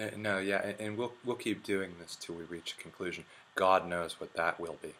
Uh, no, yeah, and we'll we'll keep doing this till we reach a conclusion. God knows what that will be.